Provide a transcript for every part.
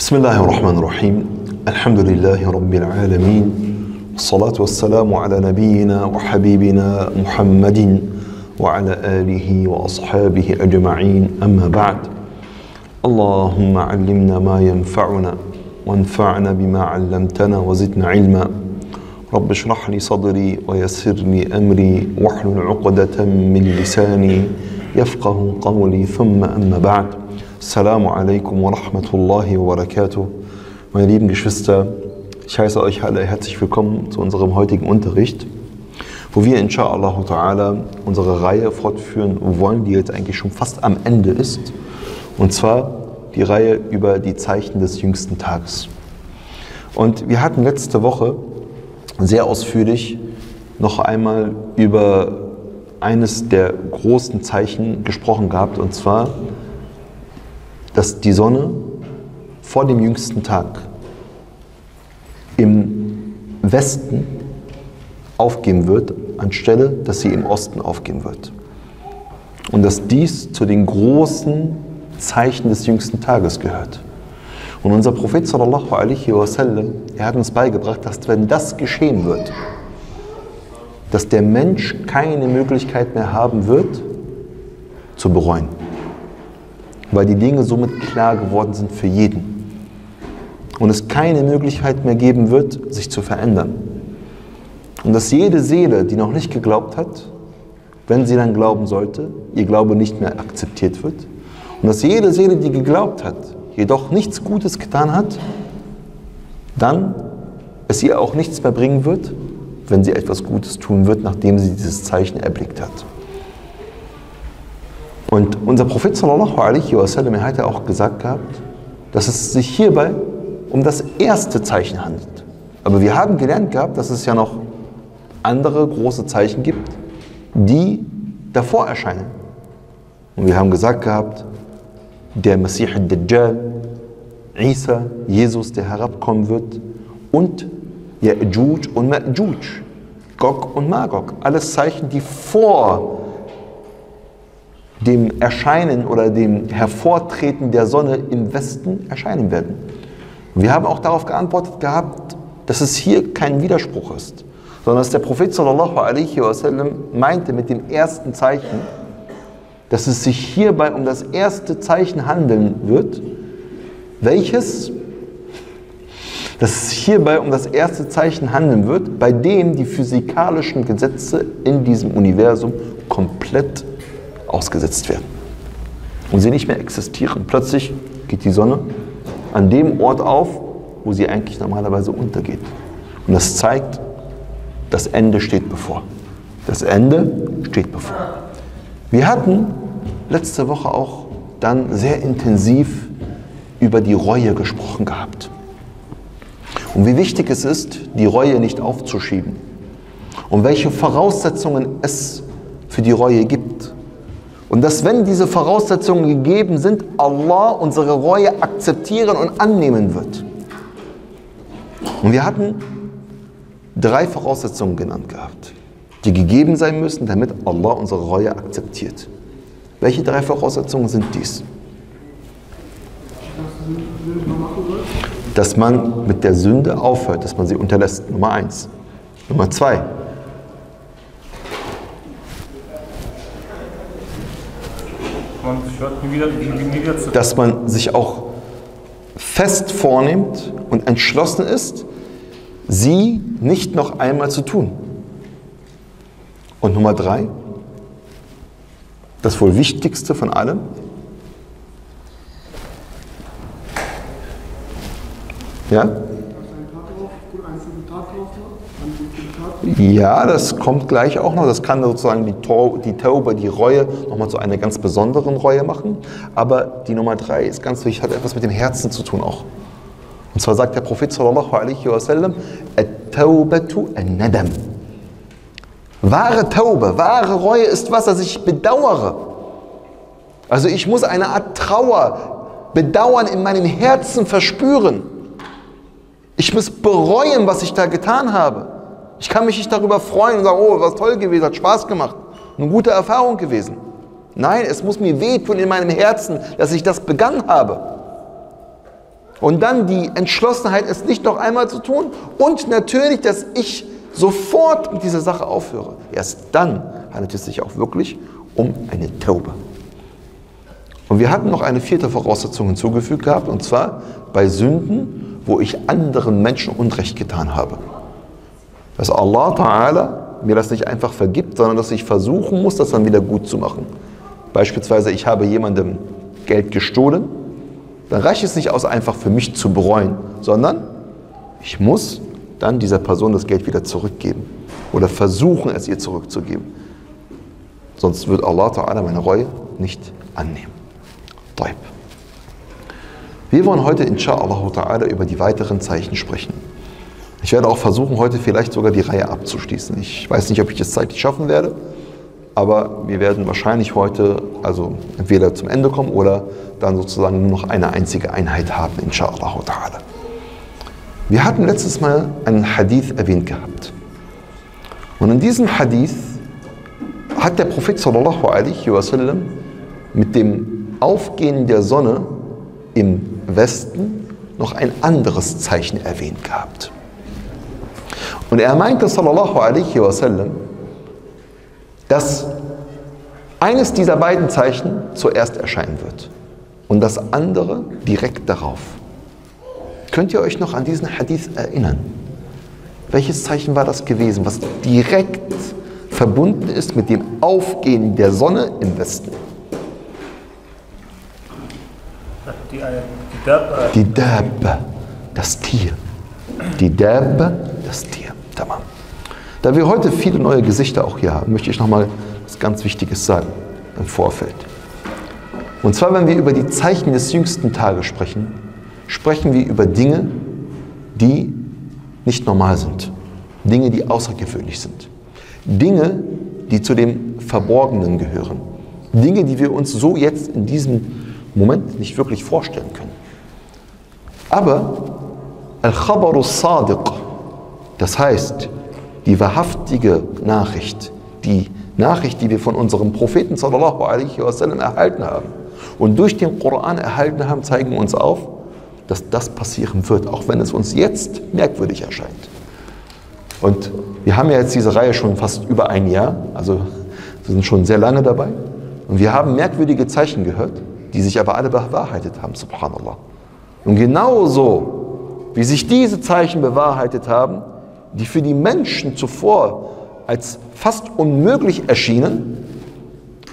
بسم الله الرحمن الرحيم. الحمد لله رب العالمين. والصلاة والسلام على نبينا وحبيبنا محمد وعلى آله وأصحابه أجمعين. أما بعد اللهم علمنا ما ينفعنا وانفعنا بما علمتنا وزدنا علما. رب اشرح لي صدري ويسر لي أمري واحلل عقدة من لساني يفقه قولي. ثم أما بعد Assalamu alaikum wa rahmatullahi wa barakatuh. Meine lieben Geschwister, ich heiße euch alle herzlich willkommen zu unserem heutigen Unterricht, wo wir inshallah ta'ala unsere Reihe fortführen wollen, die jetzt eigentlich schon fast am Ende ist. Und zwar die Reihe über die Zeichen des jüngsten Tages. Und wir hatten letzte Woche sehr ausführlich noch einmal über eines der großen Zeichen gesprochen gehabt, und zwar dass die Sonne vor dem jüngsten Tag im Westen aufgehen wird, anstelle dass sie im Osten aufgehen wird. Und dass dies zu den großen Zeichen des jüngsten Tages gehört. Und unser Prophet sallallahu alaihi wasallam, er hat uns beigebracht, dass wenn das geschehen wird, dass der Mensch keine Möglichkeit mehr haben wird, zu bereuen weil die Dinge somit klar geworden sind für jeden. Und es keine Möglichkeit mehr geben wird, sich zu verändern. Und dass jede Seele, die noch nicht geglaubt hat, wenn sie dann glauben sollte, ihr Glaube nicht mehr akzeptiert wird. Und dass jede Seele, die geglaubt hat, jedoch nichts Gutes getan hat, dann es ihr auch nichts mehr bringen wird, wenn sie etwas Gutes tun wird, nachdem sie dieses Zeichen erblickt hat. Und unser Prophet wasallam, hat ja auch gesagt gehabt, dass es sich hierbei um das erste Zeichen handelt. Aber wir haben gelernt gehabt, dass es ja noch andere große Zeichen gibt, die davor erscheinen. Und wir haben gesagt gehabt, der Messiah al-Dajjal, Isa, Jesus, der herabkommen wird und Ya'juj und Ma'juj, Gog und Magog. Alles Zeichen, die vor dem Erscheinen oder dem Hervortreten der Sonne im Westen erscheinen werden. Wir haben auch darauf geantwortet gehabt, dass es hier kein Widerspruch ist, sondern dass der Prophet wasallam meinte mit dem ersten Zeichen, dass es sich hierbei um das erste Zeichen handeln wird, welches dass es hierbei um das erste Zeichen handeln wird, bei dem die physikalischen Gesetze in diesem Universum komplett ausgesetzt werden und sie nicht mehr existieren. Plötzlich geht die Sonne an dem Ort auf, wo sie eigentlich normalerweise untergeht. Und das zeigt, das Ende steht bevor. Das Ende steht bevor. Wir hatten letzte Woche auch dann sehr intensiv über die Reue gesprochen gehabt. Und wie wichtig es ist, die Reue nicht aufzuschieben. Und welche Voraussetzungen es für die Reue gibt. Und dass wenn diese Voraussetzungen gegeben sind, Allah unsere Reue akzeptieren und annehmen wird. Und wir hatten drei Voraussetzungen genannt gehabt, die gegeben sein müssen, damit Allah unsere Reue akzeptiert. Welche drei Voraussetzungen sind dies? Dass man mit der Sünde aufhört, dass man sie unterlässt. Nummer eins. Nummer zwei, dass man sich auch fest vornimmt und entschlossen ist, sie nicht noch einmal zu tun. Und Nummer drei, das wohl wichtigste von allem, ja? Ja, das kommt gleich auch noch. Das kann sozusagen die, die Taube, die Reue, nochmal zu einer ganz besonderen Reue machen. Aber die Nummer drei ist ganz wichtig, hat etwas mit dem Herzen zu tun auch. Und zwar sagt der Prophet sallallahu alaihi wasallam, At-Taubatu an-Nadam. Wahre Taube, wahre Reue ist was, das ich bedauere. Also ich muss eine Art Trauer, Bedauern in meinem Herzen verspüren. Ich muss bereuen, was ich da getan habe. Ich kann mich nicht darüber freuen und sagen, oh, was toll gewesen, hat Spaß gemacht, eine gute Erfahrung gewesen. Nein, es muss mir wehtun in meinem Herzen, dass ich das begangen habe. Und dann die Entschlossenheit, es nicht noch einmal zu tun. Und natürlich, dass ich sofort mit dieser Sache aufhöre. Erst dann handelt es sich auch wirklich um eine Taube. Und wir hatten noch eine vierte Voraussetzung hinzugefügt gehabt, und zwar bei Sünden, wo ich anderen Menschen Unrecht getan habe. Dass Allah Ta'ala mir das nicht einfach vergibt, sondern dass ich versuchen muss, das dann wieder gut zu machen. Beispielsweise, ich habe jemandem Geld gestohlen, dann reicht es nicht aus, einfach für mich zu bereuen, sondern ich muss dann dieser Person das Geld wieder zurückgeben oder versuchen, es ihr zurückzugeben. Sonst wird Allah Ta'ala meine Reue nicht annehmen. Taib. Wir wollen heute inshallah ta'ala über die weiteren Zeichen sprechen. Ich werde auch versuchen, heute vielleicht sogar die Reihe abzuschließen. Ich weiß nicht, ob ich das zeitlich schaffen werde, aber wir werden wahrscheinlich heute also entweder zum Ende kommen oder dann sozusagen nur noch eine einzige Einheit haben, inshallah ta'ala. Wir hatten letztes Mal einen Hadith erwähnt gehabt. Und in diesem Hadith hat der Prophet sallallahu alaihi wasallam mit dem Aufgehen der Sonne im Westen noch ein anderes Zeichen erwähnt gehabt. Und er meinte sallallahu alaihi wasallam, dass eines dieser beiden Zeichen zuerst erscheinen wird und das andere direkt darauf. Könnt ihr euch noch an diesen Hadith erinnern? Welches Zeichen war das gewesen, was direkt verbunden ist mit dem Aufgehen der Sonne im Westen? Die, äh, die Dabba, das Tier. Die Dabba, das Tier. Tamam. Da wir heute viele neue Gesichter auch hier haben, möchte ich nochmal was ganz Wichtiges sagen im Vorfeld. Und zwar, wenn wir über die Zeichen des jüngsten Tages sprechen, sprechen wir über Dinge, die nicht normal sind. Dinge, die außergewöhnlich sind. Dinge, die zu dem Verborgenen gehören. Dinge, die wir uns so jetzt in diesem Moment nicht wirklich vorstellen können. Aber Al-Khabaru Sadiq, das heißt, die wahrhaftige Nachricht, die Nachricht, die wir von unserem Propheten sallallahu alaihi wasallam erhalten haben und durch den Koran erhalten haben, zeigen uns auf, dass das passieren wird, auch wenn es uns jetzt merkwürdig erscheint. Und wir haben ja jetzt diese Reihe schon fast über ein Jahr, also wir sind schon sehr lange dabei. Und wir haben merkwürdige Zeichen gehört, die sich aber alle bewahrheitet haben, subhanallah. Und genauso, wie sich diese Zeichen bewahrheitet haben, die für die Menschen zuvor als fast unmöglich erschienen,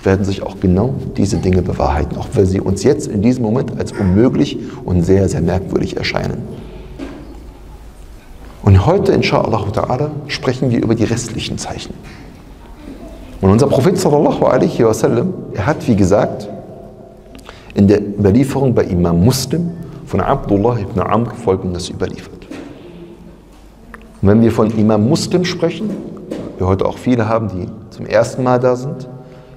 werden sich auch genau diese Dinge bewahrheiten, auch wenn sie uns jetzt in diesem Moment als unmöglich und sehr, sehr merkwürdig erscheinen. Und heute, inshallah ta'ala, sprechen wir über die restlichen Zeichen. Und unser Prophet sallallahu alaihi wasallam, er hat, wie gesagt, in der Überlieferung bei Imam Muslim von Abdullah ibn Amr folgendes überliefert. Und wenn wir von Imam Muslim sprechen, wir heute auch viele haben, die zum ersten Mal da sind,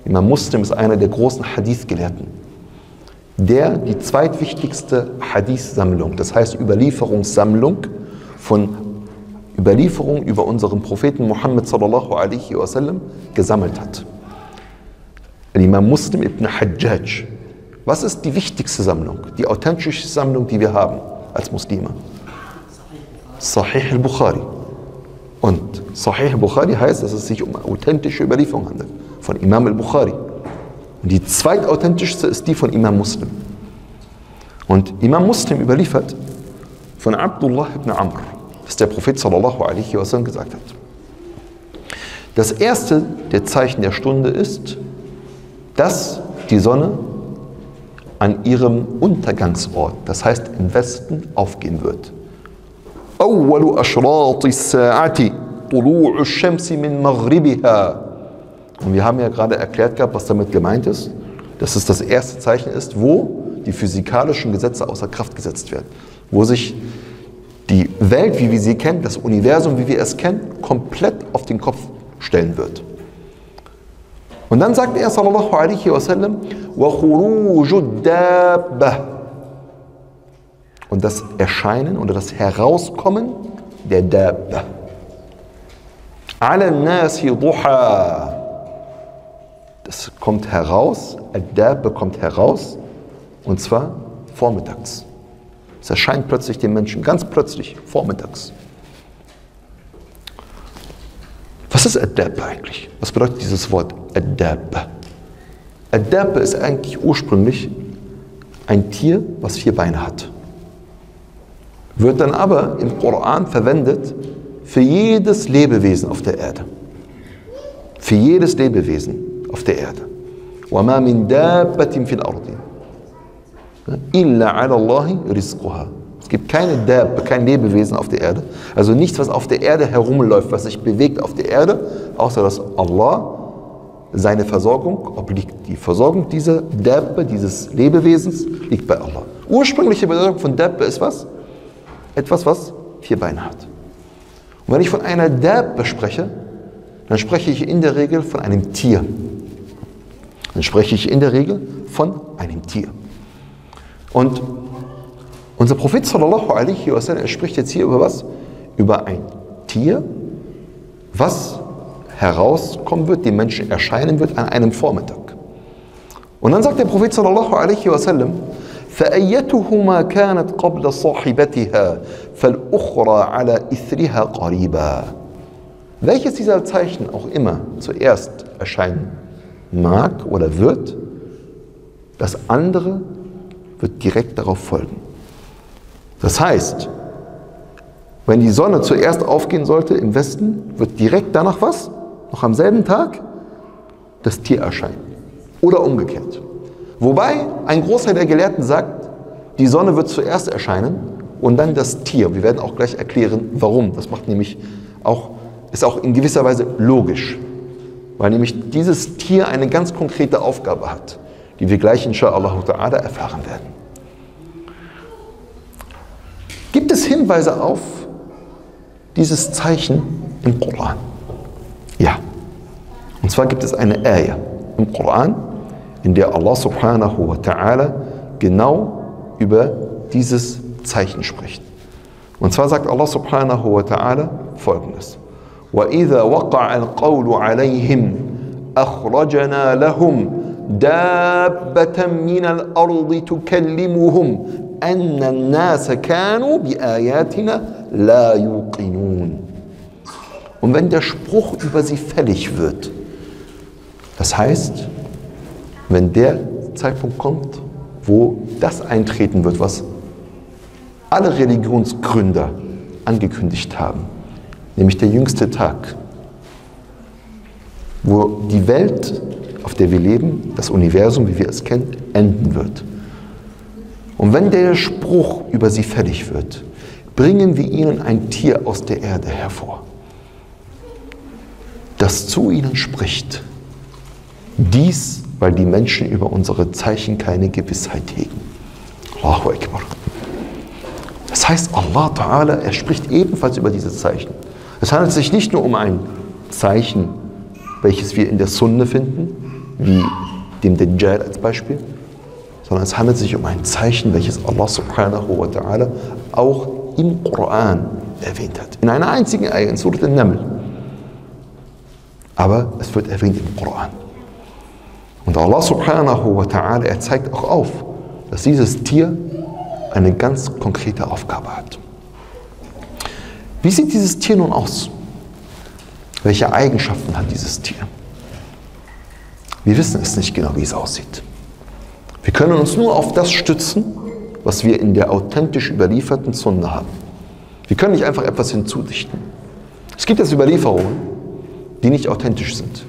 Imam Muslim ist einer der großen Hadith-Gelehrten, der die zweitwichtigste Hadith-Sammlung, das heißt Überlieferungssammlung von Überlieferungen über unseren Propheten Muhammad sallallahu alaihi wasallam gesammelt hat. Imam Muslim ibn Hajjaj. Was ist die wichtigste Sammlung, die authentische Sammlung, die wir haben als Muslime? Sahih al-Bukhari. Und Sahih al-Bukhari heißt, dass es sich um authentische Überlieferung handelt von Imam al-Bukhari. Und die zweitauthentischste ist die von Imam Muslim. Und Imam Muslim überliefert von Abdullah ibn Amr, was der Prophet sallallahu alaihi wasallam gesagt hat. Das erste der Zeichen der Stunde ist, dass die Sonne an ihrem Untergangsort, das heißt im Westen, aufgehen wird. أول أشراط الساعة طلوع الشمس من مغربها und wir haben ja gerade erklärt gehabt, was damit gemeint ist, dass es das erste Zeichen ist, wo die physikalischen Gesetze außer Kraft gesetzt werden, wo sich die Welt, wie wir sie kennen, das Universum, wie wir es kennen, komplett auf den Kopf stellen wird. Und dann sagt er, sallallahu alaihi wasallam, und das Erscheinen oder das Herauskommen der Dabba. Ala nasi duha. Das kommt heraus, Al-Dabba kommt heraus, und zwar vormittags. Es erscheint plötzlich den Menschen, ganz plötzlich, vormittags. Was ist Adab eigentlich? Was bedeutet dieses Wort Adab? Adab ist eigentlich ursprünglich ein Tier, was vier Beine hat. Wird dann aber im Koran verwendet für jedes Lebewesen auf der Erde. Für jedes Lebewesen auf der Erde. وَمَا مِن دَابَّةٍ فِي الْأَرْضِ إِلَّا عَلَى اللَّهِ رِزْقُهَا Es gibt keine Dab, kein Lebewesen auf der Erde. Also nichts, was auf der Erde herumläuft, was sich bewegt auf der Erde, außer dass Allah seine Versorgung obliegt. Die Versorgung dieser Dabbe, dieses Lebewesens, liegt bei Allah. Ursprüngliche Bedeutung von Dabbe ist was? Etwas, was vier Beine hat. Und wenn ich von einer Dabbe spreche, dann spreche ich in der Regel von einem Tier. Dann spreche ich in der Regel von einem Tier. Und unser Prophet sallallahu alaihi wasallam, er spricht jetzt hier über was? Über ein Tier, was herauskommen wird, dem Menschen erscheinen wird an einem Vormittag. Und dann sagt der Prophet sallallahu alaihi wasallam, فأيتهما كانت قبل صاحبتها فالأخرى على إثرها قريبا Welches dieser Zeichen auch immer zuerst erscheinen mag oder wird, das andere wird direkt darauf folgen. Das heißt, wenn die Sonne zuerst aufgehen sollte im Westen, wird direkt danach was? Noch am selben Tag das Tier erscheinen. Oder umgekehrt. Wobei ein Großteil der Gelehrten sagt, die Sonne wird zuerst erscheinen und dann das Tier. Wir werden auch gleich erklären, warum. Das macht nämlich auch, ist auch in gewisser Weise logisch. Weil nämlich dieses Tier eine ganz konkrete Aufgabe hat, die wir gleich inshallah ta'ala erfahren werden. Gibt es Hinweise auf dieses Zeichen im Koran? Ja. Und zwar gibt es eine Ayah im Koran, in der Allah subhanahu wa ta'ala genau über dieses Zeichen spricht. Und zwar sagt Allah subhanahu wa ta'ala folgendes. وَإِذَا وَقَعَ الْقَوْلُ عَلَيْهِمْ أَخْرَجَنَا لَهُمْ دَابَّةً مِنَ الْأَرْضِ تُكَلِّمُهُمْ أَنَّ النَّاسَ كَانُوا بِآيَاتِنَا لَا يُوقِنُونَ Und wenn der Spruch über sie fällig wird, das heißt, wenn der Zeitpunkt kommt, wo das eintreten wird, was alle Religionsgründer angekündigt haben, nämlich der jüngste Tag, wo die Welt, auf der wir leben, das Universum, wie wir es kennen, enden wird. Und wenn der Spruch über sie fällig wird, bringen wir ihnen ein Tier aus der Erde hervor, das zu ihnen spricht. Dies, weil die Menschen über unsere Zeichen keine Gewissheit hegen. Allahu Akbar. Das heißt, Allah Ta'ala, er spricht ebenfalls über diese Zeichen. Es handelt sich nicht nur um ein Zeichen, welches wir in der Sunne finden, wie dem Dajjal als Beispiel, sondern es handelt sich um ein Zeichen, welches Allah subhanahu wa ta'ala auch im Koran erwähnt hat. In einer einzigen Ayah, in Surat al-Naml. Aber es wird erwähnt im Koran. Und Allah subhanahu wa ta'ala, er zeigt auch auf, dass dieses Tier eine ganz konkrete Aufgabe hat. Wie sieht dieses Tier nun aus? Welche Eigenschaften hat dieses Tier? Wir wissen es nicht genau, wie es aussieht. Wir können uns nur auf das stützen, was wir in der authentisch überlieferten Sunna haben. Wir können nicht einfach etwas hinzudichten. Es gibt jetzt Überlieferungen, die nicht authentisch sind,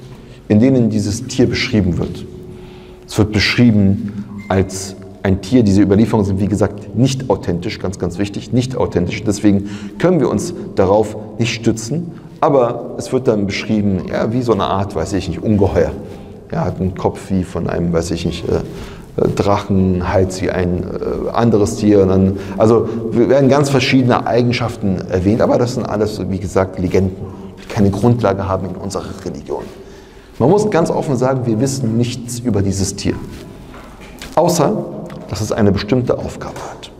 in denen dieses Tier beschrieben wird. Es wird beschrieben als ein Tier. Diese Überlieferungen sind, wie gesagt, nicht authentisch, ganz, ganz wichtig, nicht authentisch. Deswegen können wir uns darauf nicht stützen. Aber es wird dann beschrieben, ja, wie so eine Art, weiß ich nicht, Ungeheuer. Er hat einen Kopf wie von einem, weiß ich nicht, äh, Drachen, Hals wie ein äh, anderes Tier. Dann, also werden ganz verschiedene Eigenschaften erwähnt, aber das sind alles, wie gesagt, Legenden, die keine Grundlage haben in unserer Religion. Man muss ganz offen sagen, wir wissen nichts über dieses Tier. Außer, dass es eine bestimmte Aufgabe hat.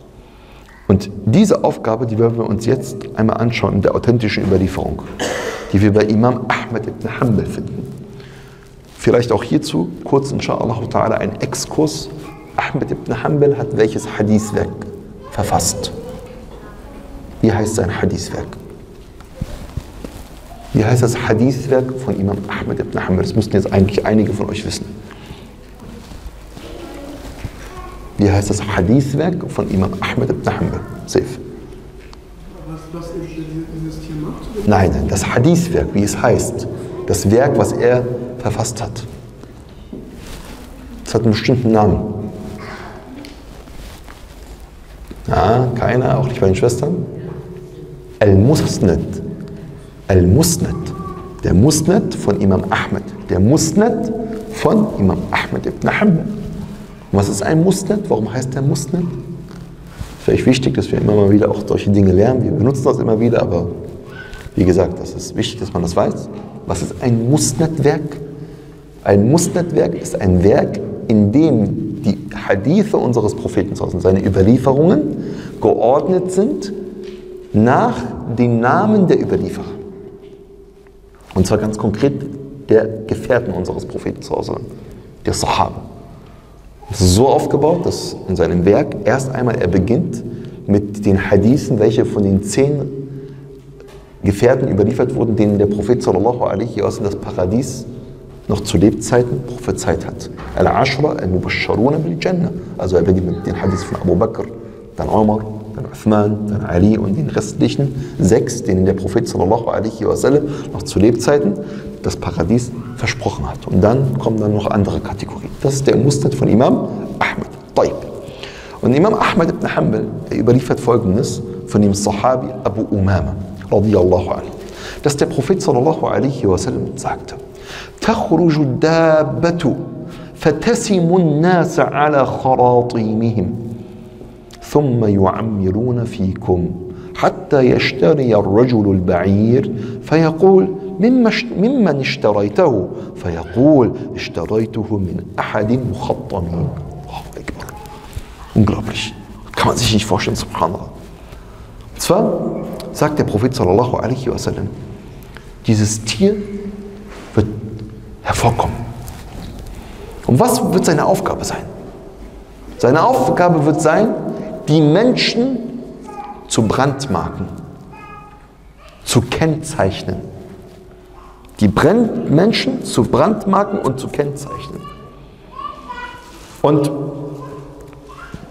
Und diese Aufgabe, die werden wir uns jetzt einmal anschauen in der authentischen Überlieferung, die wir bei Imam Ahmed ibn Hanbal finden. Vielleicht auch hierzu kurz, inshallah ta'ala, ein Exkurs. Ahmed ibn Hanbal hat welches Hadithwerk verfasst. Wie heißt sein Hadithwerk? Wie heißt das Hadithwerk von Imam Ahmed ibn Hanbal? Das müssten jetzt eigentlich einige von euch wissen. Wie heißt das Hadithwerk von Imam Ahmed ibn Hanbal? Safe. Was, was er dieses Tier macht? Nein, nein, das Hadithwerk, wie es heißt. Das Werk, was er verfasst hat. Das hat einen bestimmten Namen. Ja, keiner, auch nicht bei den Schwestern. Al-Musnad. Al-Musnad. Der Musnad von Imam Ahmed. Der Musnad von Imam Ahmed ibn Hanbal. Und was ist ein Musnad? Warum heißt der Musnad? Vielleicht wichtig, dass wir immer mal wieder auch solche Dinge lernen. Wir benutzen das immer wieder, aber wie gesagt, das ist wichtig, dass man das weiß. Was ist ein Musnadwerk? Ein Musnadwerk ist ein Werk, in dem die Hadithe unseres Propheten, seine Überlieferungen, geordnet sind nach den Namen der Überlieferer. Und zwar ganz konkret der Gefährten unseres Propheten, der Sahaba. Es ist so aufgebaut, dass in seinem Werk erst einmal er beginnt mit den Hadithen, welche von den zehn Gefährten überliefert wurden, denen der Prophet sallallahu alaihi wasallam das Paradies noch zu Lebzeiten prophezeit hat. Al-Ashra al-Mubashsharuna bil Jannah. Also er beginnt mit den Hadiths von Abu Bakr, dann Umar, dann Uthman, dann Ali und den restlichen sechs, denen der Prophet sallallahu alaihi wasallam noch zu Lebzeiten das Paradies versprochen hat. Und dann kommen dann noch andere Kategorien. Das ist der Musnad von Imam Ahmed. Taib. Und Imam Ahmed ibn Hanbal, er überliefert folgendes von dem Sahabi Abu Umama, dass der Prophet sallallahu alaihi wasallam sagte, تخرج الدابة فتسم الناس على خراطيمهم ثم يعمرون فيكم حتى يشتري الرجل البعير فيقول ممن اشتريته فيقول اشتريته من أحد مخطمين الله أكبر Unglaublich. Kann man sich nicht vorstellen, subhanallah. Und zwar sagt der Prophet sallallahu alaihi wasallam, dieses Tier hervorkommen. Und was wird seine Aufgabe sein? Seine Aufgabe wird sein, die Menschen zu brandmarken, zu kennzeichnen. Die Brenn- Menschen zu brandmarken und zu kennzeichnen. Und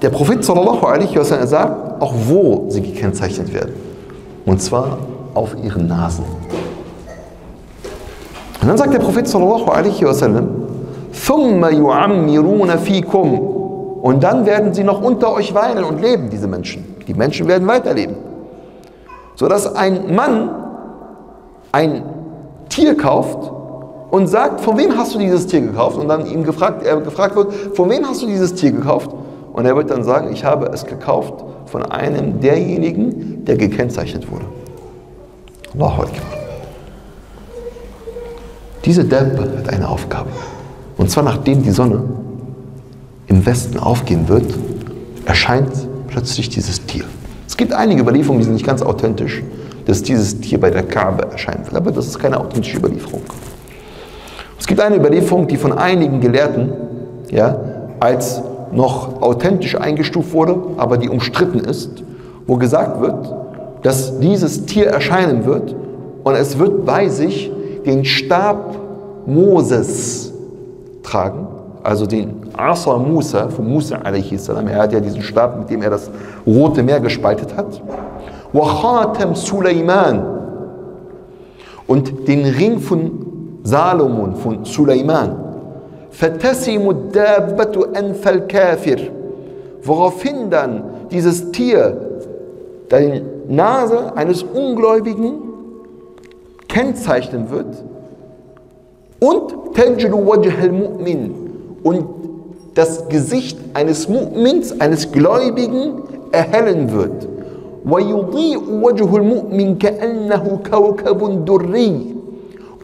der Prophet sallallahu alaihi wasallam sagt, auch wo sie gekennzeichnet werden. Und zwar auf ihren Nasen. Und dann sagt der Prophet sallallahu alaihi wasallam, ثُمَّ يُعَمِّرُونَ فِيكُمْ Und dann werden sie noch unter euch weilen und leben, diese Menschen. Die Menschen werden weiterleben. Sodass ein Mann ein Tier kauft und sagt, von wem hast du dieses Tier gekauft? Und dann ihm gefragt, er gefragt wird, von wem hast du dieses Tier gekauft? Und er wird dann sagen, ich habe es gekauft von einem derjenigen, der gekennzeichnet wurde. Allahu Akbar. Diese Dabba hat eine Aufgabe. Und zwar nachdem die Sonne im Westen aufgehen wird, erscheint plötzlich dieses Tier. Es gibt einige Überlieferungen, die sind nicht ganz authentisch, dass dieses Tier bei der Kaaba erscheinen will. Aber das ist keine authentische Überlieferung. Es gibt eine Überlieferung, die von einigen Gelehrten ja, als noch authentisch eingestuft wurde, aber die umstritten ist, wo gesagt wird, dass dieses Tier erscheinen wird und es wird bei sich den Stab Moses tragen, also den Asa Musa von Musa a.s. Er hat ja diesen Stab, mit dem er das Rote Meer gespaltet hat. Wachatem Suleiman und den Ring von Salomon, von Suleiman. Fatasimu anfal kafir. Woraufhin dann dieses Tier die Nase eines Ungläubigen kennzeichnen wird. Und und das Gesicht eines Mu'mins, eines Gläubigen erhellen wird.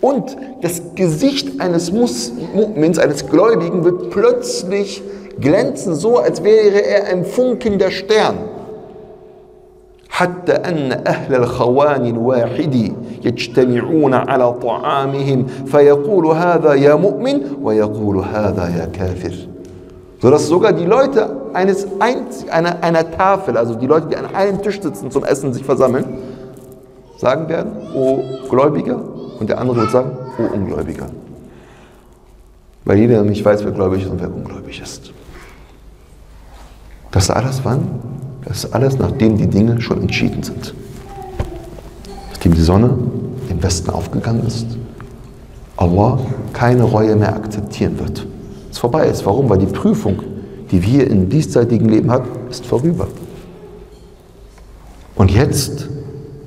Und das Gesicht eines Mu'mins, eines Gläubigen wird plötzlich glänzen, so als wäre er ein funkelnder Stern. حتى أن أهل الخوان الواحد يجتمعون على طعامهم فيقول هذا يا مؤمن ويقول هذا يا كافر sodass sogar die Leute eines einz einer, einer Tafel, also die Leute, die an einem Tisch sitzen zum Essen, sich versammeln, sagen werden, O Gläubiger, und der andere wird sagen, O Ungläubiger. Weil jeder nicht weiß, wer gläubig ist und wer ungläubig ist. Das ist alles wann? Das ist alles, nachdem die Dinge schon entschieden sind. Nachdem die Sonne im Westen aufgegangen ist, Allah keine Reue mehr akzeptieren wird. Es vorbei ist. Warum? Weil die Prüfung, die wir im diesseitigen Leben hatten, ist vorüber. Und jetzt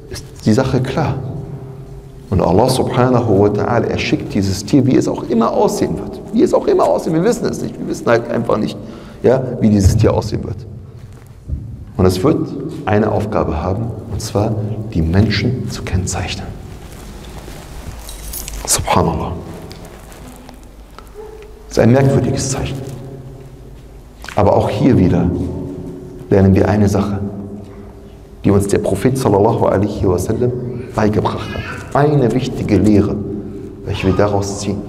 ist die Sache klar. Und Allah subhanahu wa ta'ala, er schickt dieses Tier, wie es auch immer aussehen wird. Wie es auch immer aussehen, wir wissen es nicht. Wir wissen halt einfach nicht, ja, wie dieses Tier aussehen wird. Und es wird eine Aufgabe haben, und zwar die Menschen zu kennzeichnen. Subhanallah. Das ist ein merkwürdiges Zeichen. Aber auch hier wieder lernen wir eine Sache, die uns der Prophet sallallahu alaihi wasallam beigebracht hat. Eine wichtige Lehre, welche wir daraus ziehen.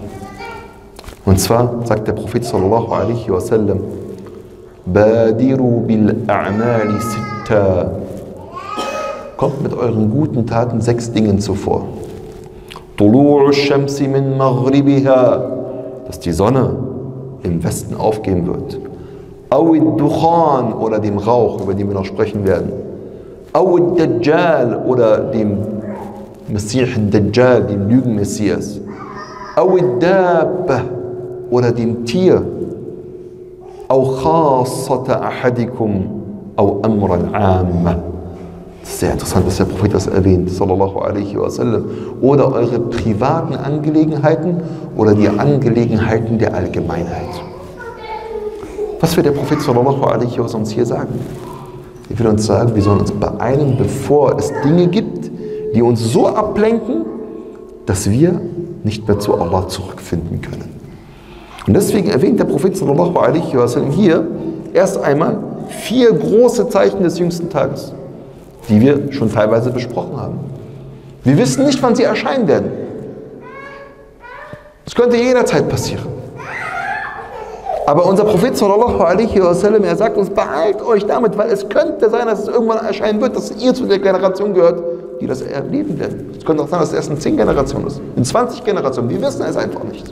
Und zwar sagt der Prophet sallallahu alaihi wasallam, Badiru bil a'mali sitta. Kommt mit euren guten Taten sechs Dingen zuvor. Shamsi min maghribiha. Dass die Sonne im Westen aufgehen wird. Awid dukhan oder dem Rauch, über den wir noch sprechen werden. Awid dajjal oder dem Messiah dajjal, dem Lügen-Messias. Awid dabba oder dem Tier, أو خاصة أحدكم أو أمر العامة das ist sehr interessant, dass der Prophet das erwähnt, sallallahu alaihi wasallam. Oder eure privaten Angelegenheiten oder die Angelegenheiten der Allgemeinheit. Was will der Prophet sallallahu alaihi wasallam uns hier sagen? Er will uns sagen, wir sollen uns beeilen, bevor es Dinge gibt, die uns so ablenken, dass wir nicht mehr zu Allah zurückfinden können. Und deswegen erwähnt der Prophet sallallahu alaihi wasallam hier erst einmal vier große Zeichen des jüngsten Tages die wir schon teilweise besprochen haben. Wir wissen nicht, wann sie erscheinen werden. Es könnte jederzeit passieren. Aber unser Prophet sallallahu alaihi wasallam, er sagt uns, beeilt euch damit, weil es könnte sein, dass es irgendwann erscheinen wird, dass ihr zu der Generation gehört, die das erleben werden. Es könnte auch sein, dass es erst in 10 Generationen ist, in 20 Generationen. Wir wissen es einfach nicht.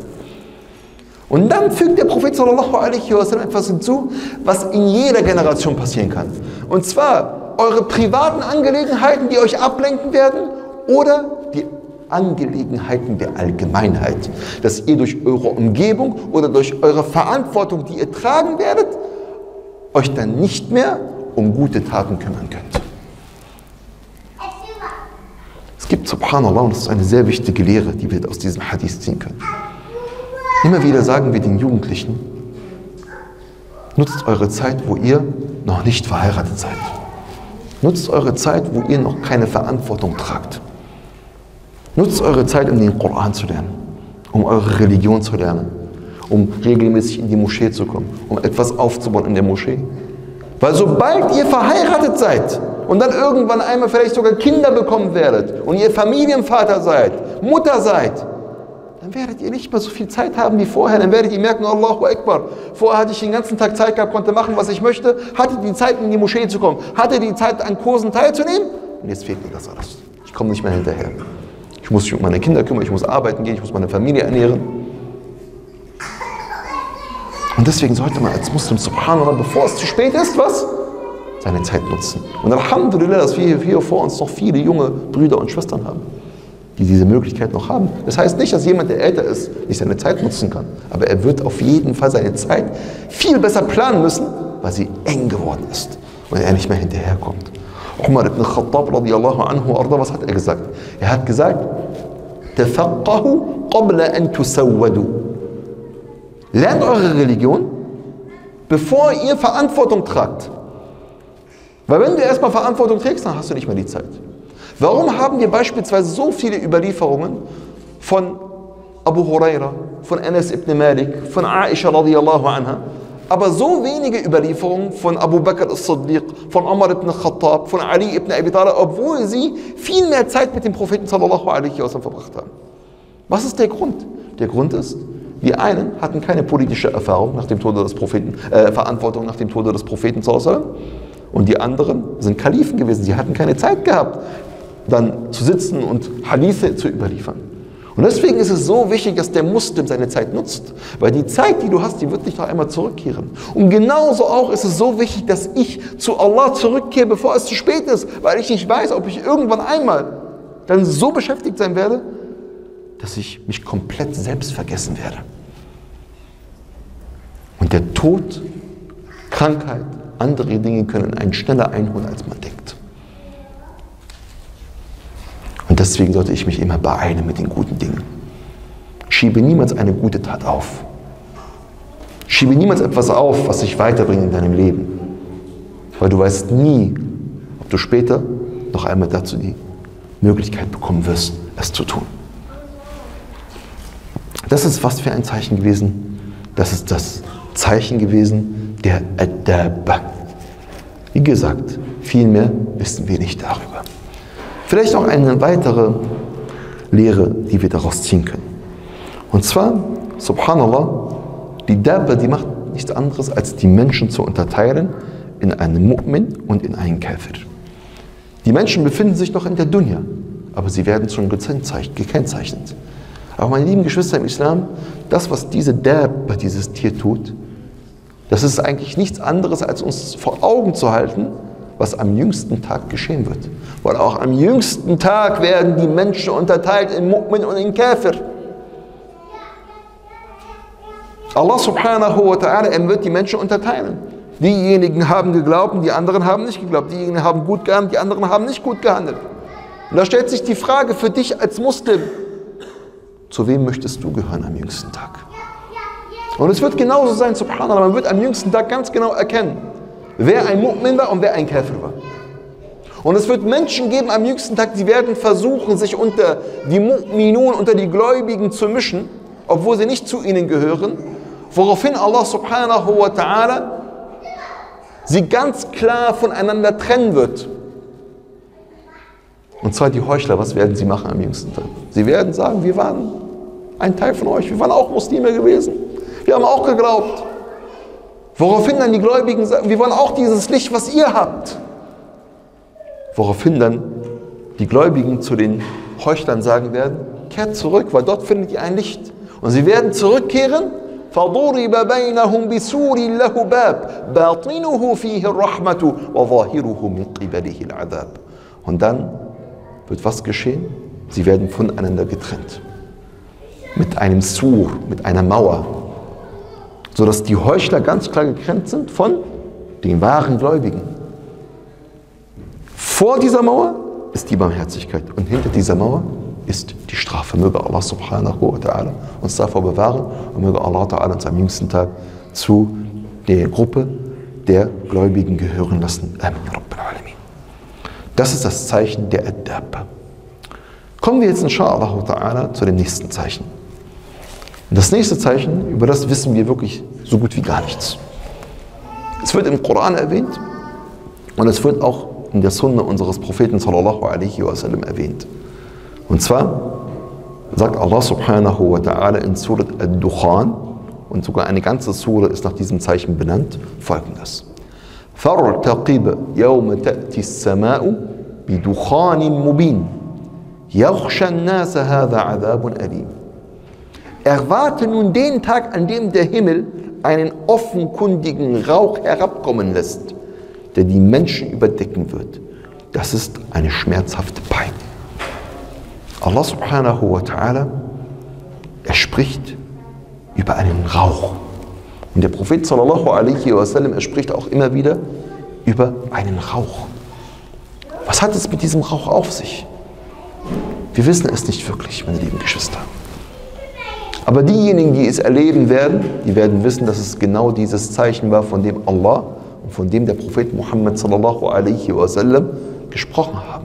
Und dann fügt der Prophet wasallam etwas hinzu, was in jeder Generation passieren kann. Und zwar, eure privaten Angelegenheiten, die euch ablenken werden, oder die Angelegenheiten der Allgemeinheit, dass ihr durch eure Umgebung oder durch eure Verantwortung, die ihr tragen werdet, euch dann nicht mehr um gute Taten kümmern könnt. Es gibt Subhanallah, und das ist eine sehr wichtige Lehre, die wir aus diesem Hadith ziehen können. Immer wieder sagen wir den Jugendlichen, nutzt eure Zeit, wo ihr noch nicht verheiratet seid. Nutzt eure Zeit, wo ihr noch keine Verantwortung tragt. Nutzt eure Zeit, um den Koran zu lernen, um eure Religion zu lernen, um regelmäßig in die Moschee zu kommen, um etwas aufzubauen in der Moschee. Weil sobald ihr verheiratet seid und dann irgendwann einmal vielleicht sogar Kinder bekommen werdet und ihr Familienvater seid, Mutter seid, dann werdet ihr nicht mehr so viel Zeit haben wie vorher. Dann werdet ihr merken, Allahu Akbar. Vorher hatte ich den ganzen Tag Zeit gehabt, konnte machen, was ich möchte, hatte die Zeit, in die Moschee zu kommen, hatte die Zeit, an Kursen teilzunehmen. Und jetzt fehlt mir das alles. Ich komme nicht mehr hinterher. Ich muss mich um meine Kinder kümmern, ich muss arbeiten gehen, ich muss meine Familie ernähren. Und deswegen sollte man als Muslim, subhanallah, bevor es zu spät ist, was? Seine Zeit nutzen. Und Alhamdulillah, dass wir hier vor uns noch viele junge Brüder und Schwestern haben die diese Möglichkeit noch haben. Das heißt nicht, dass jemand, der älter ist, nicht seine Zeit nutzen kann. Aber er wird auf jeden Fall seine Zeit viel besser planen müssen, weil sie eng geworden ist und er nicht mehr hinterherkommt. Umar ibn Khattab radiallahu anhu arda, was hat er gesagt? Er hat gesagt, Tafaqahu qabla an tusawwadu. Lernt eure Religion, bevor ihr Verantwortung tragt. Weil wenn du erstmal Verantwortung trägst, dann hast du nicht mehr die Zeit. Warum haben wir beispielsweise so viele Überlieferungen von Abu Huraira, von Anas ibn Malik, von Aisha radiallahu anha, aber so wenige Überlieferungen von Abu Bakr as-Siddiq, von Umar ibn Khattab, von Ali ibn Abi Talib, obwohl sie viel mehr Zeit mit dem Propheten sallallahu alaihi wasallam verbracht haben. Was ist der Grund? Der Grund ist, Die einen hatten keine politische Erfahrung nach dem Tode des Propheten, äh, Verantwortung nach dem Tode des Propheten sallallahu und die anderen sind Kalifen gewesen. Sie hatten keine Zeit gehabt, dann zu sitzen und Hadithe zu überliefern. Und deswegen ist es so wichtig, dass der Muslim seine Zeit nutzt. Weil die Zeit, die du hast, die wird nicht noch einmal zurückkehren. Und genauso auch ist es so wichtig, dass ich zu Allah zurückkehre, bevor es zu spät ist. Weil ich nicht weiß, ob ich irgendwann einmal dann so beschäftigt sein werde, dass ich mich komplett selbst vergessen werde. Und der Tod, Krankheit, andere Dinge können einen schneller einholen, als man denkt. Und deswegen sollte ich mich immer beeilen mit den guten Dingen. Schiebe niemals eine gute Tat auf. Schiebe niemals etwas auf, was dich weiterbringt in deinem Leben. Weil du weißt nie, ob du später noch einmal dazu die Möglichkeit bekommen wirst, es zu tun. Das ist was für ein Zeichen gewesen? Das ist das Zeichen gewesen der Adab. Wie gesagt, viel mehr wissen wir nicht darüber. Vielleicht noch eine weitere Lehre, die wir daraus ziehen können. Und zwar, subhanallah, die Dabba, die macht nichts anderes, als die Menschen zu unterteilen in einen Mu'min und in einen Kafir. Die Menschen befinden sich noch in der Dunya, aber sie werden schon gekennzeichnet. Aber meine lieben Geschwister im Islam, das, was diese Dabba, dieses Tier tut, das ist eigentlich nichts anderes, als uns vor Augen zu halten, was am jüngsten Tag geschehen wird. Weil auch am jüngsten Tag werden die Menschen unterteilt in Mu'min und in Kafir. Allah subhanahu wa ta'ala, er wird die Menschen unterteilen. Diejenigen haben geglaubt die anderen haben nicht geglaubt. Diejenigen haben gut gehandelt, die anderen haben nicht gut gehandelt. Und da stellt sich die Frage für dich als Muslim, zu wem möchtest du gehören am jüngsten Tag? Und es wird genauso sein, subhanallah, man wird am jüngsten Tag ganz genau erkennen, wer ein Mu'min war und wer ein Käfer war. Und es wird Menschen geben am jüngsten Tag, die werden versuchen, sich unter die Mu'minun, unter die Gläubigen zu mischen, obwohl sie nicht zu ihnen gehören, woraufhin Allah subhanahu wa ta'ala sie ganz klar voneinander trennen wird. Und zwar die Heuchler, was werden sie machen am jüngsten Tag? Sie werden sagen, wir waren ein Teil von euch, wir waren auch Muslime gewesen. Wir haben auch geglaubt. Woraufhin dann die Gläubigen sagen, wir wollen auch dieses Licht, was ihr habt. Woraufhin dann die Gläubigen zu den Heuchlern sagen werden, kehrt zurück, weil dort findet ihr ein Licht. Und sie werden zurückkehren فضرب بينهم بسور له باب باطنه فيه الرحمة وظاهره من قبله العذاب. Und dann wird was geschehen? Sie werden voneinander getrennt. Mit einem Sur, mit einer Mauer. sodass die Heuchler ganz klar getrennt sind von den wahren Gläubigen. Vor dieser Mauer ist die Barmherzigkeit und hinter dieser Mauer ist die Strafe. Möge Allah subhanahu wa ta'ala uns davor bewahren und möge Allah ta'ala uns am jüngsten Tag zu der Gruppe der Gläubigen gehören lassen. Das ist das Zeichen der Adab. Kommen wir jetzt inshallah ta'ala zu dem nächsten Zeichen. Das nächste Zeichen, über das wissen wir wirklich so gut wie gar nichts. Es wird im Koran erwähnt und es wird auch in der Sunna unseres Propheten sallallahu alaihi wasallam erwähnt. Und zwar sagt Allah subhanahu wa ta'ala in Surat Ad-Dukhan, und sogar eine ganze Sure ist nach diesem Zeichen benannt, folgendes. فارتقب يوم تأتي السماء بدخان مبين يغشى الناس هذا عذاب أليم Erwarte nun den Tag, an dem der Himmel einen offenkundigen Rauch herabkommen lässt, der die Menschen überdecken wird. Das ist eine schmerzhafte Pein. Allah subhanahu wa ta'ala, er spricht über einen Rauch. Und der Prophet sallallahu alaihi wasallam, er spricht auch immer wieder über einen Rauch. Was hat es mit diesem Rauch auf sich? Wir wissen es nicht wirklich, meine lieben Geschwister. Aber diejenigen, die es erleben werden, die werden wissen, dass es genau dieses Zeichen war, von dem Allah und von dem der Prophet Muhammad sallallahu alaihi wasallam gesprochen haben.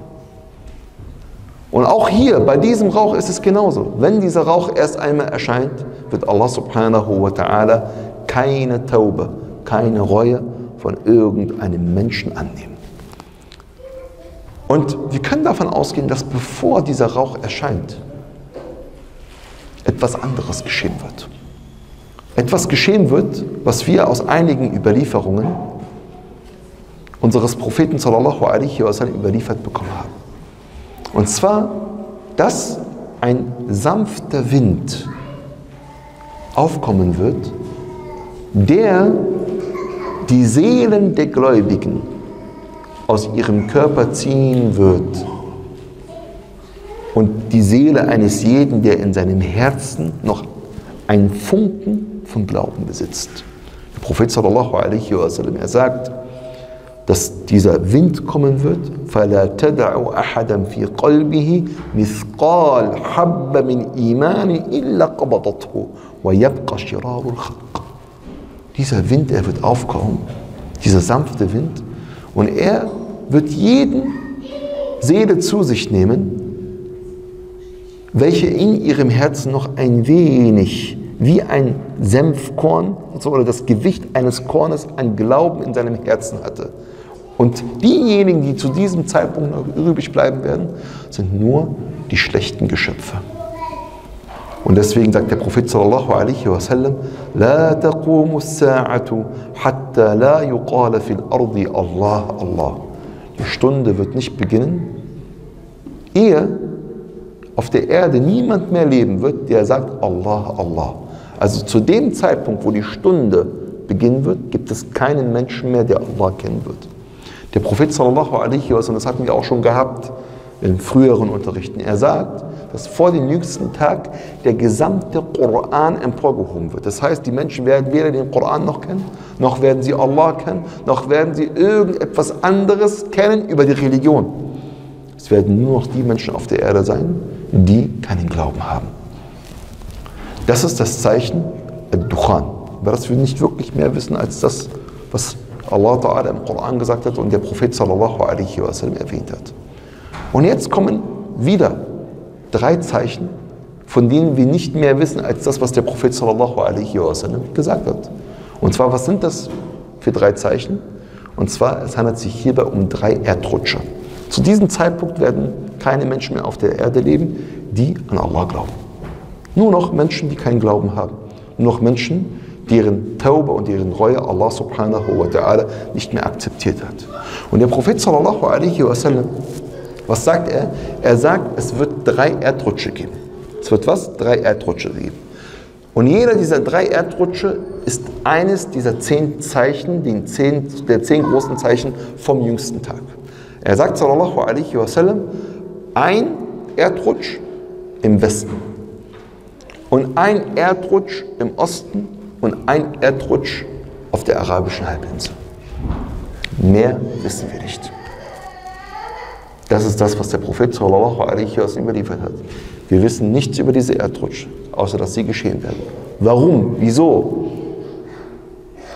Und auch hier, bei diesem Rauch ist es genauso. Wenn dieser Rauch erst einmal erscheint, wird Allah subhanahu wa ta'ala keine Taube, keine Reue von irgendeinem Menschen annehmen. Und wir können davon ausgehen, dass bevor dieser Rauch erscheint, etwas anderes geschehen wird. etwas geschehen wird, was wir aus einigen Überlieferungen unseres Propheten sallallahu alaihi wasallam überliefert bekommen haben. Und zwar, dass ein sanfter Wind aufkommen wird, der die Seelen der Gläubigen aus ihrem Körper ziehen wird und die Seele eines jeden, der in seinem Herzen noch einen Funken von Glauben besitzt. Der Prophet sallallahu alaihi wasallam, er sagt, dass dieser Wind kommen wird, فَلَا تَدَعُ أَحَدًا فِي قَلْبِهِ مِثْقَالَ حَبَّ مِنْ إِيمَانٍ إِلَّا قَبَضَتْهُ وَيَبْقَى شِرَارُ الْخَلْقِ Dieser Wind, er wird aufkommen, dieser sanfte Wind, und er wird jeden Seele zu sich nehmen, welche in ihrem Herzen noch ein wenig wie ein Senfkorn oder das Gewicht eines Kornes an Glauben in seinem Herzen hatte. Und diejenigen, die zu diesem Zeitpunkt noch übrig bleiben werden, sind nur die schlechten Geschöpfe. Und deswegen sagt der Prophet sallallahu alaihi wasallam, لا تقوم الساعة حتى لا يقال في الأرض الله الله. Die Stunde wird nicht beginnen, ehe auf der Erde niemand mehr leben wird, der sagt Allah, Allah. Also zu dem Zeitpunkt, wo die Stunde beginnen wird, gibt es keinen Menschen mehr, der Allah kennen wird. Der Prophet sallallahu alaihi wasallam, das hatten wir auch schon gehabt in früheren Unterrichten, er sagt, dass vor dem jüngsten Tag der gesamte Koran emporgehoben wird. Das heißt, die Menschen werden weder den Koran noch kennen, noch werden sie Allah kennen, noch werden sie irgendetwas anderes kennen über die Religion. Es werden nur noch die Menschen auf der Erde sein, die keinen Glauben haben. Das ist das Zeichen Dukhan. Aber das wir nicht wirklich mehr wissen als das, was Allah Ta'ala im Koran gesagt hat und der Prophet sallallahu alaihi wasallam erwähnt hat. Und jetzt kommen wieder drei Zeichen, von denen wir nicht mehr wissen als das, was der Prophet sallallahu alaihi wasallam gesagt hat. Und zwar, was sind das für drei Zeichen? Und zwar, es handelt sich hierbei um drei Erdrutsche. Zu diesem Zeitpunkt werden keine Menschen mehr auf der Erde leben, die an Allah glauben. Nur noch Menschen, die keinen Glauben haben. Nur noch Menschen, deren Taube und deren Reue Allah subhanahu wa ta'ala nicht mehr akzeptiert hat. Und der Prophet sallallahu alaihi wasallam, was sagt er? Er sagt, es wird drei Erdrutsche geben. Es wird was? Drei Erdrutsche geben. Und jeder dieser drei Erdrutsche ist eines dieser zehn Zeichen, den zehn, der zehn großen Zeichen vom jüngsten Tag. Er sagt sallallahu alaihi wasallam, ein Erdrutsch im Westen und ein Erdrutsch im Osten und ein Erdrutsch auf der arabischen Halbinsel. Mehr wissen wir nicht. Das ist das, was der Prophet sallallahu alaihi wasallam überliefert hat. Wir wissen nichts über diese Erdrutsche, außer dass sie geschehen werden. Warum? Wieso?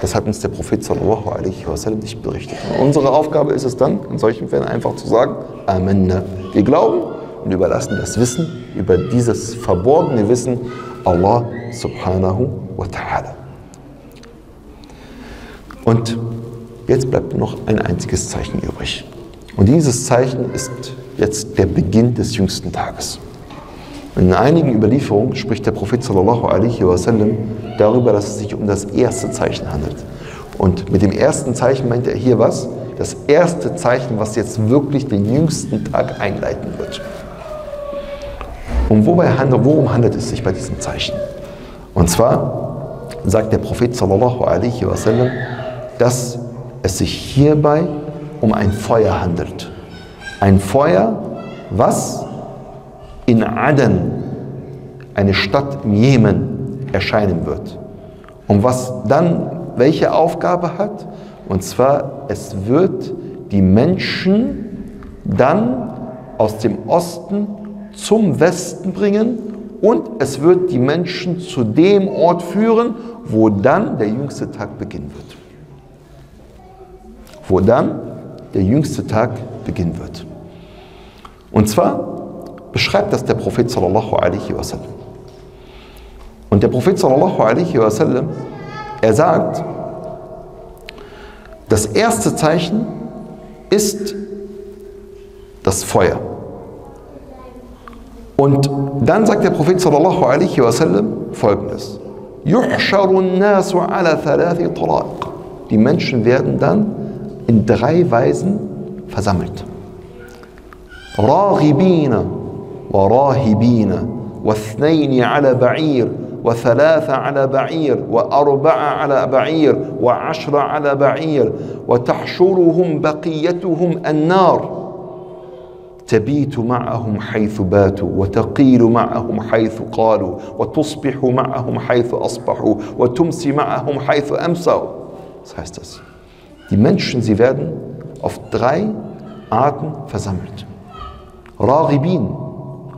Das hat uns der Prophet sallallahu alaihi wasallam nicht berichtet. Und unsere Aufgabe ist es dann, in solchen Fällen einfach zu sagen, Amen. Wir glauben und überlassen das Wissen über dieses verborgene Wissen Allah subhanahu wa ta'ala. Und jetzt bleibt noch ein einziges Zeichen übrig. Und dieses Zeichen ist jetzt der Beginn des jüngsten Tages. In einigen Überlieferungen spricht der Prophet sallallahu alaihi wasallam darüber, dass es sich um das erste Zeichen handelt. Und mit dem ersten Zeichen meint er hier was? Das erste Zeichen, was jetzt wirklich den jüngsten Tag einleiten wird. Und worum handelt es sich bei diesem Zeichen? Und zwar sagt der Prophet sallallahu alaihi wasallam, dass es sich hierbei um ein Feuer handelt. Ein Feuer, was in Aden, eine Stadt im Jemen, erscheinen wird. Und was dann welche Aufgabe hat? Und zwar, es wird die Menschen dann aus dem Osten zum Westen bringen und es wird die Menschen zu dem Ort führen, wo dann der jüngste Tag beginnen wird. Wo dann der jüngste Tag beginnen wird. Und zwar beschreibt das der Prophet sallallahu alaihi wasallam. Und der Prophet sallallahu alaihi wasallam, er sagt, das erste Zeichen ist das Feuer. Und dann sagt der Prophet sallallahu alaihi wasallam folgendes: Die Menschen werden dann in drei Weisen versammelt. Raghibina وراهبين واثنين على بعير وثلاثة على بعير وأربعة على بعير وعشرة على بعير وتحشرهم بقيتهم النار تبيت معهم حيث باتوا وتقيل معهم حيث قالوا وتصبح معهم حيث أصبحوا وتمسي معهم حيث أمسوا Was heißt das? Die Menschen, sie werden auf drei Arten versammelt. Raghibin.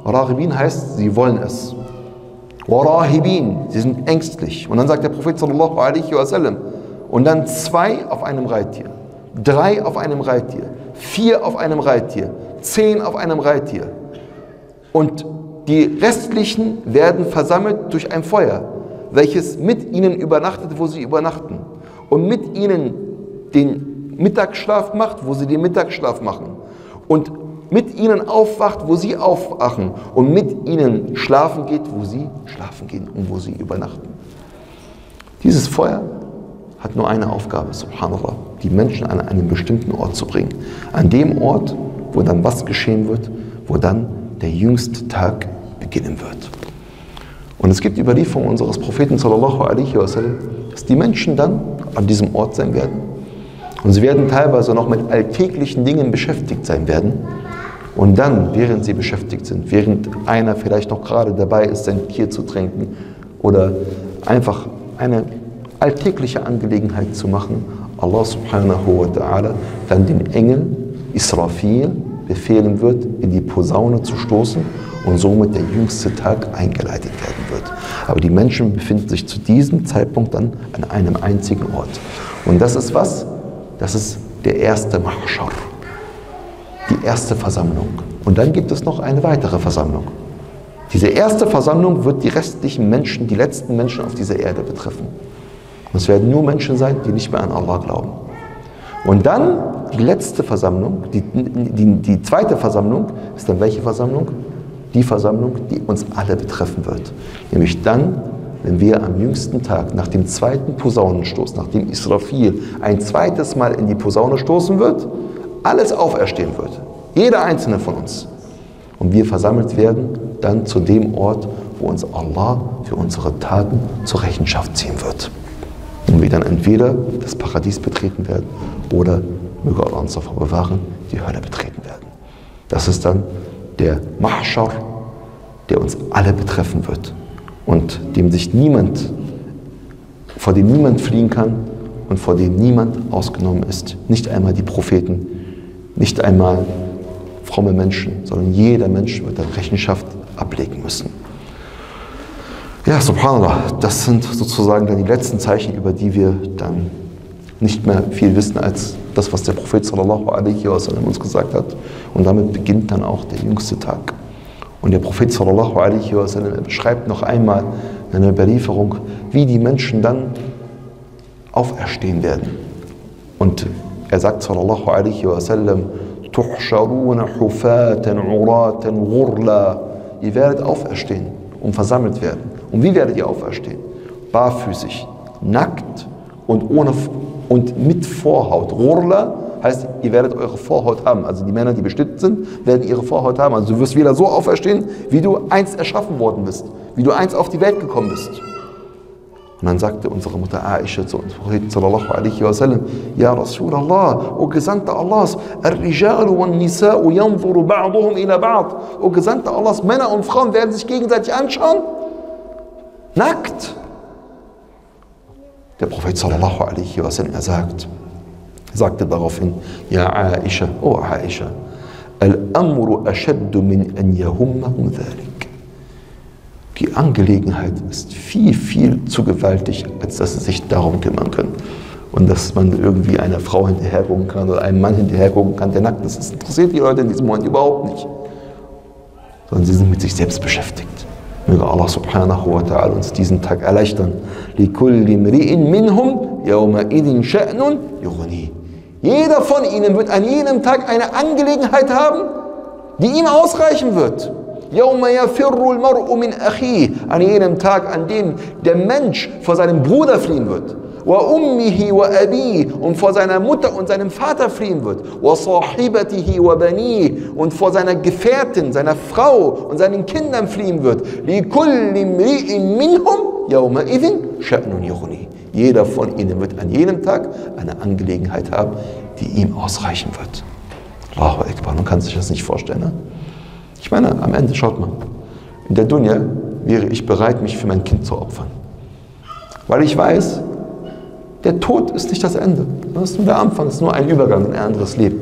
Raghibin heißt, sie wollen es. Warahibin, sie sind ängstlich. Und dann sagt der Prophet sallallahu alaihi wasallam, und dann zwei auf einem Reittier, drei auf einem Reittier, vier auf einem Reittier, zehn auf einem Reittier. Und die restlichen werden versammelt durch ein Feuer, welches mit ihnen übernachtet, wo sie übernachten. Und mit ihnen den Mittagsschlaf macht, wo sie den Mittagsschlaf machen. Und mit ihnen aufwacht, wo sie aufwachen. Und mit ihnen schlafen geht, wo sie schlafen gehen und wo sie übernachten. Dieses Feuer hat nur eine Aufgabe, subhanallah, die Menschen an einen bestimmten Ort zu bringen. An dem Ort, wo dann was geschehen wird, wo dann der jüngste Tag beginnen wird. Und es gibt Überlieferungen unseres Propheten sallallahu alaihi wasallam, dass die Menschen dann an diesem Ort sein werden. Und sie werden teilweise noch mit alltäglichen Dingen beschäftigt sein werden. Und dann, während sie beschäftigt sind, während einer vielleicht noch gerade dabei ist, sein Tier zu tränken oder einfach eine alltägliche Angelegenheit zu machen, Allah subhanahu wa ta'ala dann den Engel Israfil befehlen wird, in die Posaune zu stoßen und somit der jüngste Tag eingeleitet werden wird. Aber die Menschen befinden sich zu diesem Zeitpunkt dann an einem einzigen Ort. Und das ist was? Das ist der erste Mahshar, die erste Versammlung. Und dann gibt es noch eine weitere Versammlung. Diese erste Versammlung wird die restlichen Menschen, die letzten Menschen auf dieser Erde betreffen. Und es werden nur Menschen sein, die nicht mehr an Allah glauben. Und dann die letzte Versammlung, die, die, die zweite Versammlung ist dann welche Versammlung? Die Versammlung, die uns alle betreffen wird. Nämlich dann, wenn wir am jüngsten Tag nach dem zweiten Posaunenstoß, nachdem Israfil ein zweites Mal in die Posaune stoßen wird, alles auferstehen wird. Jeder einzelne von uns. Und wir versammelt werden dann zu dem Ort, wo uns Allah für unsere Taten zur Rechenschaft ziehen wird. Und wir dann entweder das Paradies betreten werden oder, möge Allah uns davor bewahren, die Hölle betreten werden. Das ist dann der Mahshar, der uns alle betreffen wird und dem sich niemand, vor dem niemand fliehen kann und vor dem niemand ausgenommen ist. Nicht einmal die Propheten, nicht einmal fromme Menschen, sondern jeder Mensch wird dann Rechenschaft ablegen müssen. Ja, subhanallah, das sind sozusagen dann die letzten Zeichen, über die wir dann nicht mehr viel wissen als das, was der Prophet sallallahu alaihi wasallam uns gesagt hat. Und damit beginnt dann auch der jüngste Tag. Und der Prophet sallallahu alaihi wasallam beschreibt noch einmal in einer Überlieferung, wie die Menschen dann auferstehen werden. Und er sagt sallallahu alaihi wasallam, tuhsharuna hufaten uraten ghurla. Ihr werdet auferstehen und versammelt werden. Und wie werdet ihr auferstehen? Barfüßig, nackt und ohne und mit Vorhaut. Ghurla heißt, ihr werdet eure Vorhaut haben. Also die Männer, die bestimmt sind, werden ihre Vorhaut haben. Also du wirst wieder so auferstehen, wie du einst erschaffen worden bist, wie du einst auf die Welt gekommen bist. Und dann sagte unsere Mutter Aisha zu uns, Propheten sallallahu alaihi wasallam, Ja Rasulallah, O Gesandter Allahs, Ar-Rijalu wa Nisa'u yanzuru ba'duhum ila ba'd. O Gesandter Allahs, Männer und Frauen werden sich gegenseitig anschauen, nackt. Der Prophet sallallahu alaihi wasallam, er sagt, sagte daraufhin, Ja Aisha, O Aisha, Al-Amru ashaddu min an yahummahum dhalik. Die Angelegenheit ist viel, viel zu gewaltig, als dass sie sich darum kümmern können. Und dass man irgendwie einer Frau hinterhergucken kann oder einem Mann hinterhergucken kann, der nackt ist. Das interessiert die Leute in diesem Moment überhaupt nicht. Sondern sie sind mit sich selbst beschäftigt. Möge Allah subhanahu wa ta'ala uns diesen Tag erleichtern. Jeder von ihnen wird an jedem Tag eine Angelegenheit haben, die ihm ausreichen wird. يوم يفر المرء من أخيه an jenem Tag, an dem der Mensch vor seinem Bruder fliehen wird. وأمه وأبيه und vor seiner Mutter und seinem Vater fliehen wird. وصاحبته وبنيه und vor seiner Gefährtin, seiner Frau und seinen Kindern fliehen wird. لكل امرئ منهم يومئذ شأن يغنيه. Jeder von ihnen wird an jenem Tag eine Angelegenheit haben, die ihm ausreichen wird. Allahu Akbar, man kann sich das nicht vorstellen. Ne? Ich meine, am Ende, schaut mal, in der Dunya wäre ich bereit, mich für mein Kind zu opfern. Weil ich weiß, der Tod ist nicht das Ende. Das ist nur der Anfang, das ist nur ein Übergang in ein anderes Leben.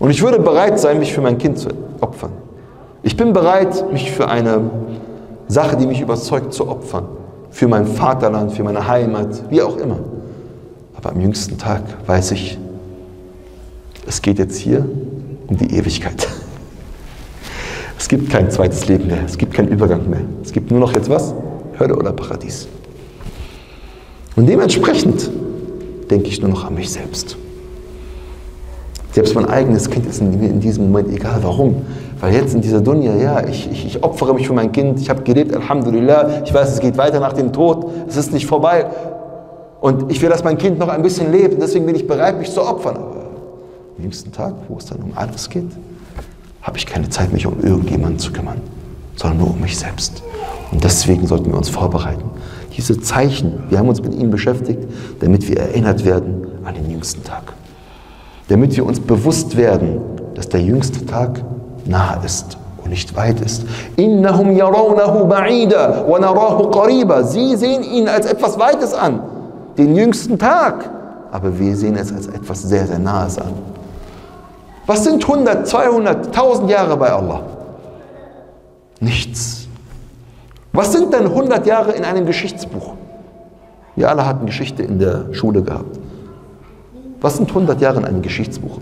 Und ich würde bereit sein, mich für mein Kind zu opfern. Ich bin bereit, mich für eine Sache, die mich überzeugt, zu opfern. Für mein Vaterland, für meine Heimat, wie auch immer. Aber am jüngsten Tag weiß ich, es geht jetzt hier um die Ewigkeit. Es gibt kein zweites Leben mehr, es gibt keinen Übergang mehr. Es gibt nur noch jetzt was? Hölle oder Paradies. Und dementsprechend denke ich nur noch an mich selbst. Selbst mein eigenes Kind ist mir in diesem Moment egal. Warum? Weil jetzt in dieser Dunya, ja, ich, ich, ich opfere mich für mein Kind, ich habe gelebt, Alhamdulillah, ich weiß, es geht weiter nach dem Tod, es ist nicht vorbei. Und ich will, dass mein Kind noch ein bisschen lebt, deswegen bin ich bereit, mich zu opfern. Aber am jüngsten Tag, wo es dann um alles geht, habe ich keine Zeit, mich um irgendjemanden zu kümmern, sondern nur um mich selbst. Und deswegen sollten wir uns vorbereiten. Diese Zeichen, wir haben uns mit ihnen beschäftigt, damit wir erinnert werden an den jüngsten Tag. Damit wir uns bewusst werden, dass der jüngste Tag nahe ist und nicht weit ist. Sie sehen ihn als etwas Weites an, den jüngsten Tag. Aber wir sehen es als etwas sehr, sehr Nahes an. Was sind 100, 200, 1000 Jahre bei Allah? Nichts. Was sind denn 100 Jahre in einem Geschichtsbuch? Wir alle hatten Geschichte in der Schule gehabt. Was sind 100 Jahre in einem Geschichtsbuch?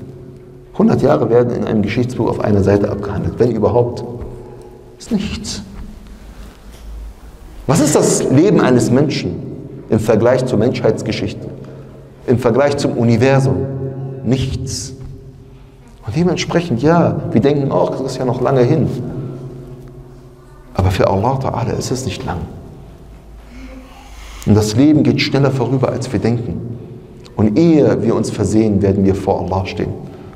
100 Jahre werden in einem Geschichtsbuch auf einer Seite abgehandelt, wenn überhaupt. Ist nichts. Was ist das Leben eines Menschen im Vergleich zur Menschheitsgeschichte? Im Vergleich zum Universum? Nichts. Und dementsprechend, ja, wir denken auch, das ist ja noch lange hin. Aber für Allah Ta'ala ist es nicht lang. Und das Leben geht schneller vorüber, als wir denken. Und ehe wir uns versehen, werden wir vor Allah stehen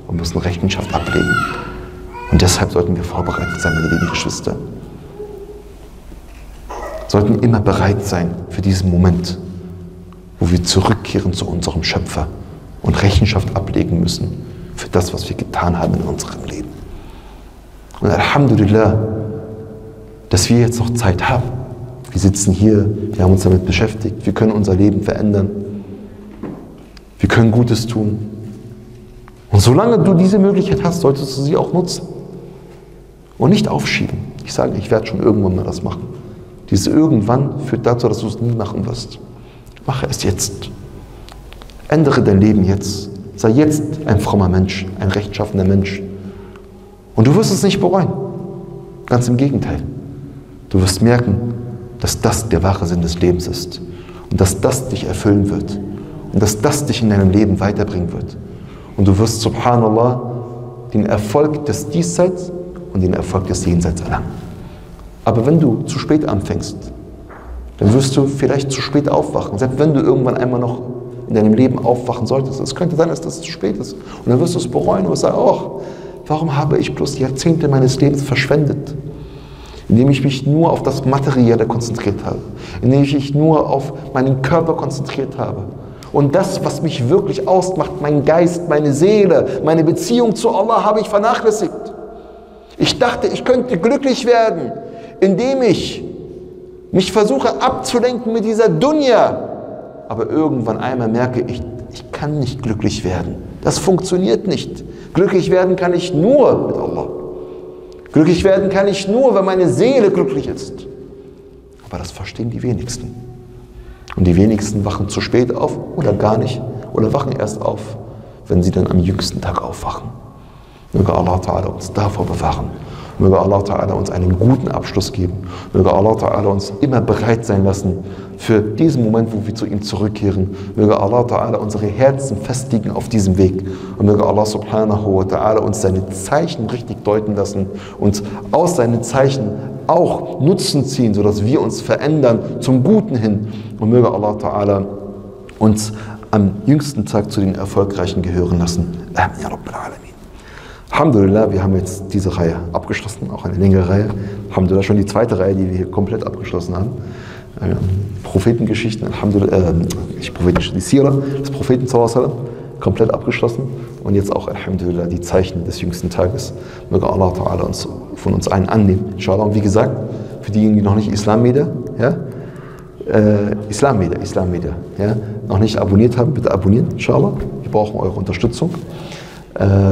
und müssen Rechenschaft ablegen. Und deshalb sollten wir vorbereitet sein, meine lieben Geschwister. Sollten immer bereit sein für diesen Moment, wo wir zurückkehren zu unserem Schöpfer und Rechenschaft ablegen müssen für das, was wir getan haben in unserem Leben. Und Alhamdulillah, dass wir jetzt noch Zeit haben. Wir sitzen hier, wir haben uns damit beschäftigt, wir können unser Leben verändern. Wir können Gutes tun. Und solange du diese Möglichkeit hast, solltest du sie auch nutzen. Und nicht aufschieben. Ich sage, ich werde schon irgendwann mal das machen. Dieses irgendwann führt dazu, dass du es nie machen wirst. Mache es jetzt. Ändere dein Leben jetzt. Sei jetzt ein frommer Mensch, ein rechtschaffender Mensch. Und du wirst es nicht bereuen. Ganz im Gegenteil. Du wirst merken, dass das der wahre Sinn des Lebens ist. Und dass das dich erfüllen wird. Und dass das dich in deinem Leben weiterbringen wird. Und du wirst, subhanallah, den Erfolg des Diesseits und den Erfolg des Jenseits erlangen. Aber wenn du zu spät anfängst, dann wirst du vielleicht zu spät aufwachen. Selbst wenn du irgendwann einmal noch in deinem Leben aufwachen solltest. Es könnte sein, dass das zu spät ist. Und dann wirst du es bereuen und sagen, oh, warum habe ich bloß Jahrzehnte meines Lebens verschwendet? Indem ich mich nur auf das Materielle konzentriert habe. Indem ich mich nur auf meinen Körper konzentriert habe. Und das, was mich wirklich ausmacht, mein Geist, meine Seele, meine Beziehung zu Allah, habe ich vernachlässigt. Ich dachte, ich könnte glücklich werden, indem ich mich versuche abzulenken mit dieser Dunya, aber irgendwann einmal merke ich, ich kann nicht glücklich werden. Das funktioniert nicht. Glücklich werden kann ich nur mit Allah. Glücklich werden kann ich nur, wenn meine Seele glücklich ist. Aber das verstehen die wenigsten. Und die wenigsten wachen zu spät auf oder gar nicht oder wachen erst auf, wenn sie dann am jüngsten Tag aufwachen. Möge Allah Ta'ala uns davor bewahren. Möge Allah Ta'ala uns einen guten Abschluss geben. Möge Allah Ta'ala uns immer bereit sein lassen, für diesen Moment, wo wir zu ihm zurückkehren. Möge Allah Ta'ala unsere Herzen festigen auf diesem Weg. Und möge Allah Subhanahu wa Ta'ala uns seine Zeichen richtig deuten lassen, uns aus seinen Zeichen auch Nutzen ziehen, sodass wir uns verändern zum Guten hin. Und möge Allah Ta'ala uns am jüngsten Tag zu den Erfolgreichen gehören lassen. Amin, ya Rabbil Alamin. Alhamdulillah, wir haben jetzt diese Reihe abgeschlossen, auch eine längere Reihe. Alhamdulillah, schon die zweite Reihe, die wir hier komplett abgeschlossen haben. Ähm, Prophetengeschichten, Alhamdulillah, äh, nicht die Sira des Propheten komplett abgeschlossen. Und jetzt auch, Alhamdulillah, die Zeichen des jüngsten Tages. Möge Allah Ta'ala uns, von uns allen annehmen. Inshallah, und wie gesagt, für diejenigen, die noch nicht Islam-Media, ja, äh, Islam Media, Islam Media, ja, noch nicht abonniert haben, bitte abonnieren, inshallah. Wir brauchen eure Unterstützung äh,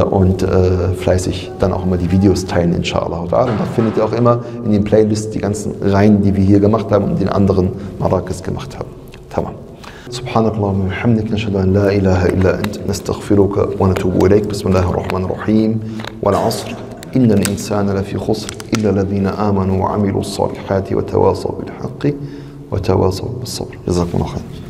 und äh, fleißig dann auch immer die Videos teilen, inshallah. Und da findet ihr auch immer in den Playlists die ganzen Reihen, die wir hier gemacht haben und den anderen Marakis gemacht haben. Tamam. سبحانك اللهم وبحمدك نشهد ان لا اله الا انت نستغفرك ونتوب اليك بسم الله الرحمن الرحيم والعصر ان الانسان لفي خسر الا الذين امنوا وعملوا الصالحات وتواصوا بالحق وتواصوا بالصبر جزاكم الله خير